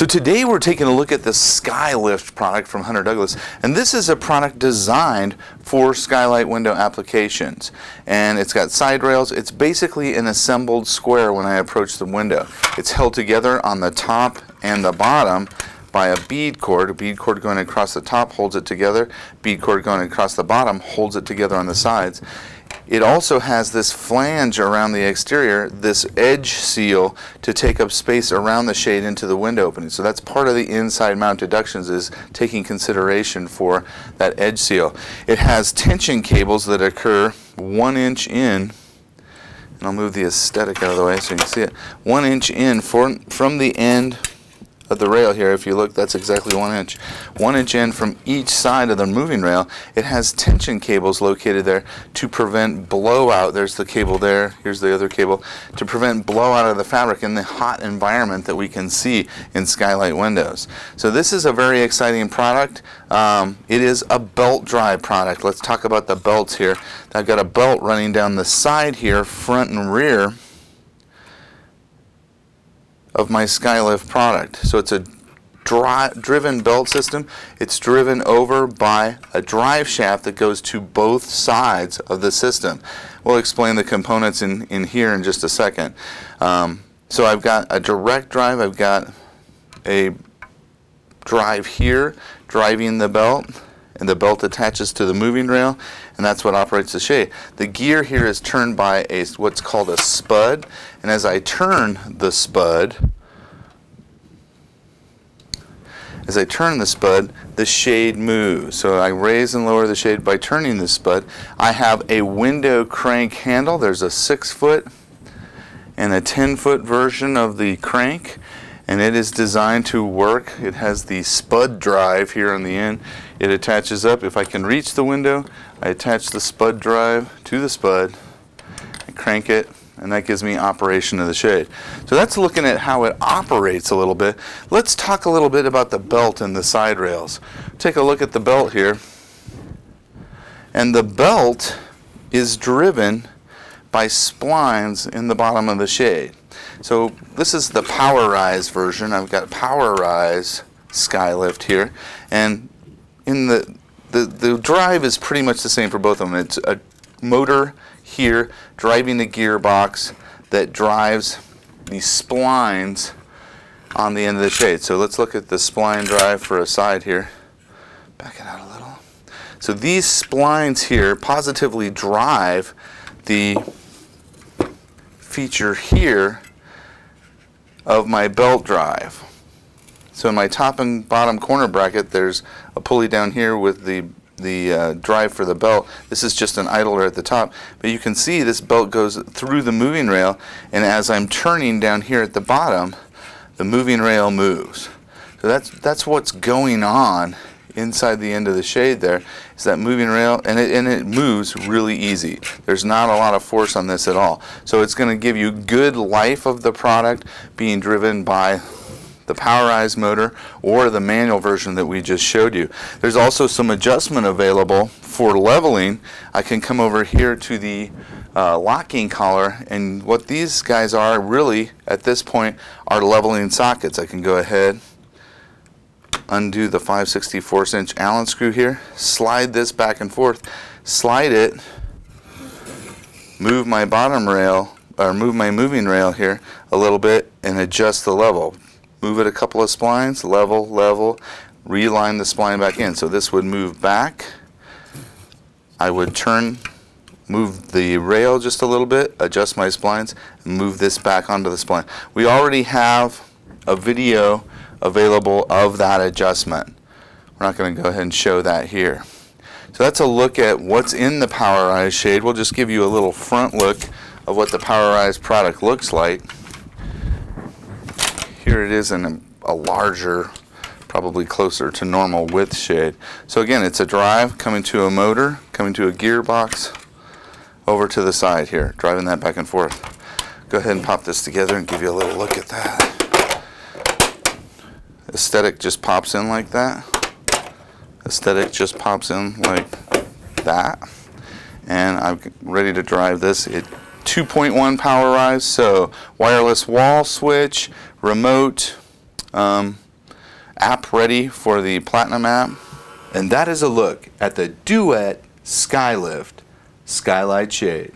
So today we're taking a look at the Skylift product from Hunter Douglas and this is a product designed for skylight window applications. And it's got side rails. It's basically an assembled square when I approach the window. It's held together on the top and the bottom by a bead cord. A bead cord going across the top holds it together. Bead cord going across the bottom holds it together on the sides it also has this flange around the exterior, this edge seal to take up space around the shade into the window opening. So that's part of the inside mount deductions is taking consideration for that edge seal. It has tension cables that occur one inch in, and I'll move the aesthetic out of the way so you can see it, one inch in for, from the end of the rail here, if you look, that's exactly one inch. One inch in from each side of the moving rail. It has tension cables located there to prevent blowout. There's the cable there. Here's the other cable. To prevent blowout of the fabric in the hot environment that we can see in skylight windows. So this is a very exciting product. Um, it is a belt drive product. Let's talk about the belts here. I've got a belt running down the side here, front and rear of my Skylift product. So it's a dri driven belt system. It's driven over by a drive shaft that goes to both sides of the system. We'll explain the components in, in here in just a second. Um, so I've got a direct drive, I've got a drive here driving the belt and the belt attaches to the moving rail and that's what operates the shade. The gear here is turned by a what's called a spud and as I turn the spud as I turn the spud the shade moves. So I raise and lower the shade by turning the spud. I have a window crank handle. There's a 6 foot and a 10 foot version of the crank and it is designed to work. It has the spud drive here on the end. It attaches up. If I can reach the window, I attach the spud drive to the spud and crank it and that gives me operation of the shade. So that's looking at how it operates a little bit. Let's talk a little bit about the belt and the side rails. Take a look at the belt here. And the belt is driven by splines in the bottom of the shade. So this is the PowerRise version. I've got Power PowerRise Skylift here. And in the, the, the drive is pretty much the same for both of them. It's a motor here driving the gearbox that drives the splines on the end of the shade. So let's look at the spline drive for a side here. Back it out a little. So these splines here positively drive the feature here of my belt drive. So in my top and bottom corner bracket, there's a pulley down here with the the uh, drive for the belt. This is just an idler at the top, but you can see this belt goes through the moving rail, and as I'm turning down here at the bottom, the moving rail moves. So that's that's what's going on inside the end of the shade there is that moving rail and it, and it moves really easy. There's not a lot of force on this at all. So it's going to give you good life of the product being driven by the PowerRise motor or the manual version that we just showed you. There's also some adjustment available for leveling. I can come over here to the uh, locking collar and what these guys are really at this point are leveling sockets. I can go ahead undo the 5 64 inch Allen screw here, slide this back and forth, slide it, move my bottom rail, or move my moving rail here a little bit and adjust the level. Move it a couple of splines, level, level, realign the spline back in. So this would move back. I would turn, move the rail just a little bit, adjust my splines, and move this back onto the spline. We already have a video available of that adjustment. We're not going to go ahead and show that here. So that's a look at what's in the PowerRise shade. We'll just give you a little front look of what the PowerRise product looks like. Here it is in a larger, probably closer to normal width shade. So again, it's a drive coming to a motor, coming to a gearbox, over to the side here, driving that back and forth. Go ahead and pop this together and give you a little look at that aesthetic just pops in like that. Aesthetic just pops in like that. And I'm ready to drive this. It 2.1 PowerRise, so wireless wall switch, remote, um, app ready for the Platinum app. And that is a look at the Duette Skylift Skylight Shade.